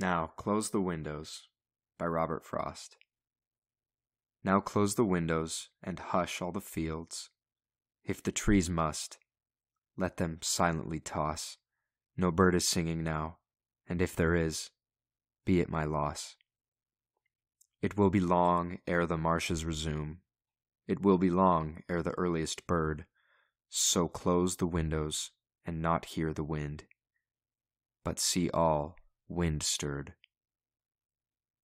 Now close the windows by Robert Frost. Now close the windows and hush all the fields. If the trees must, let them silently toss. No bird is singing now, and if there is, be it my loss. It will be long ere the marshes resume. It will be long ere the earliest bird. So close the windows and not hear the wind, but see all wind stirred